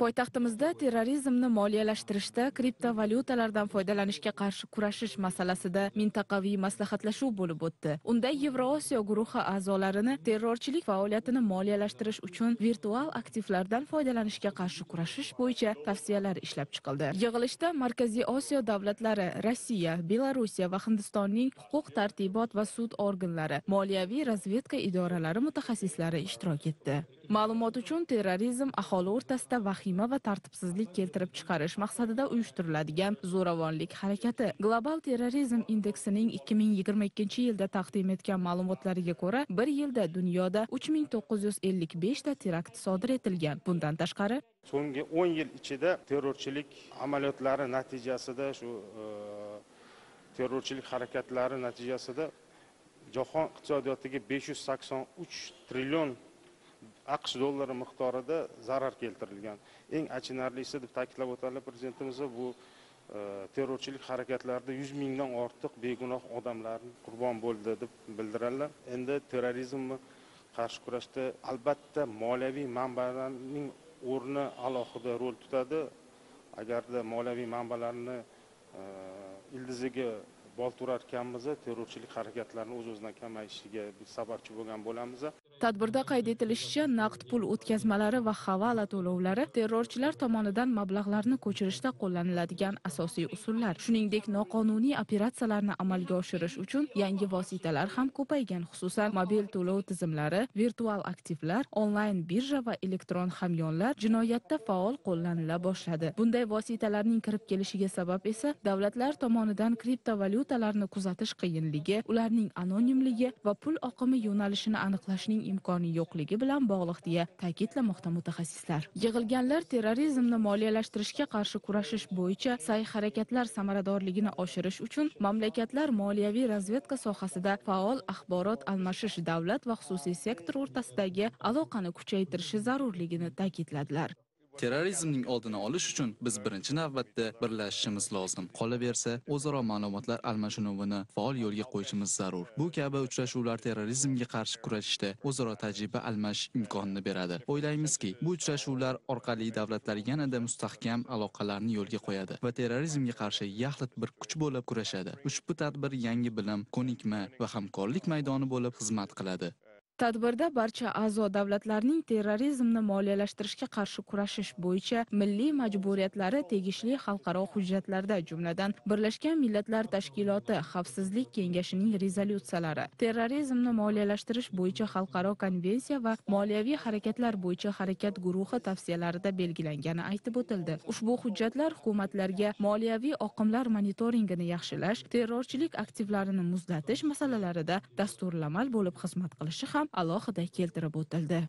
poytaxtimizda terrorizmni moliyalashtirishda kriptovalyutalardan foydalanishga qarshi kurashish masalasida mintaqaviy maslahatlashuv bo'lib o'tdi. Unda yevroosiyo guruhi a'zolarini terrorchilik faoliyatini moliyalashtirish uchun virtual aktivlardan foydalanishga qarshi kurashish bo'yicha tavsiyalar ishlab chiqildi. Yig'ilishda markaziy osiyo davlatlari rossiya belorussiya va hindistonning huquq tartibot va sud organlari moliyaviy razvedka idoralari mutaxassislari ishtirok etdi. Ma'lumot uchun terrorizm aholi o'rtasida vahima va tartibsizlik keltirib chiqarish maqsadida uyushtiriladigan zo'ravonlik harakati. Global terrorizm indeksining 2022 yilda taqdim etgan ma'lumotlariga ko'ra bir yilda dunyoda 3955 ta terakt sodir etilgan. Bundan tashqari so'nggi 10 yil ichida terrorchilik amaliyotlari natijasida shu e, terrorchilik harakatlari natijasida jahon iqtisodiyotiga 583 trillion aqsh dollari miqdorida zarar keltirilgan. Eng achinarlisi deb ta'kidlab o'tadilar prezidentimiz bu e, terrorchilik harakatlarida yuz mingdan ortiq begunoh odamlar qurbon bo'ldi deb bildiradilar. Endi terrorizmni qarshi kurashda albatta moliyaviy manbalarning o'rni alohida rol tutadi. Agarda moliyaviy manbalarni e, ildiziga ildiziga turar ekanmiz terrorchilik harakatlarini o'z o'zidan kamayishiga sababchi bo'lgan bo'lamiz tadbirda qayd etilishicha naqd pul o'tkazmalari va havala to'lovlari terrorchilar tomonidan mablag'larni ko'chirishda qo'llaniladigan asosiy usullar. Shuningdek noqonuniy operatsiyalarni amalga oshirish uchun yangi vositalar ham ko'paygan. Xususan mobil to'lov tizimlari virtual aktivlar onlayn birja va elektron hamyonlar jinoyatda faol qo'llanila boshladi. Bunday vositalarning kirib kelishiga sabab esa davlatlar tomonidan kriptovalyutalarni kuzatish qiyinligi ularning anonimligi va pul oqimi yo'nalishini aniqlashning imkoni yo'qligi bilan bog'liq deya ta'kidlamoqda mutaxassislar. Yig'ilganlar terrorizmni moliyalashtirishga qarshi kurashish bo'yicha sa'y harakatlar samaradorligini oshirish uchun mamlakatlar moliyaviy razvedka sohasida faol axborot almashish davlat va xususiy sektor o'rtasidagi aloqani kuchaytirishi zarurligini ta'kidladilar. Terrorizmning oldini olish uchun biz birinchi navbatda birlashishimiz lozim. Qolaversa o'zaro ma'lumotlar almashinuvini faol yo'lga qo'yishimiz zarur. Bu kabi uchrashuvlar terrorizmga qarshi kurashishda o'zaro tajriba almashish imkonini beradi. O'ylaymizki bu uchrashuvlar orqali davlatlar yanada mustahkam aloqalarni yo'lga qo'yadi va terrorizmga qarshi yaxlit bir kuch bo'lib kurashadi. Ushbu tadbir yangi bilim ko'nikma va hamkorlik maydoni bo'lib xizmat qiladi. Tadbirda barcha a'zo davlatlarning terrorizmni moliyalashtirishga qarshi kurashish bo'yicha milliy majburiyatlari tegishli xalqaro hujjatlarda jumladan birlashgan millatlar tashkiloti xavfsizlik kengashining rezolyutsiyalari. Terrorizmni moliyalashtirish bo'yicha xalqaro konvensiya va moliyaviy harakatlar bo'yicha harakat guruhi tavsiyalarida belgilangani aytib o'tildi. Ushbu hujjatlar hukumatlarga moliyaviy oqimlar monitoringini yaxshilash terrorchilik aktivlarini muzlatish masalalarida dasturlamal bo'lib xizmat qilishi ham alohida keltirib o'tildi.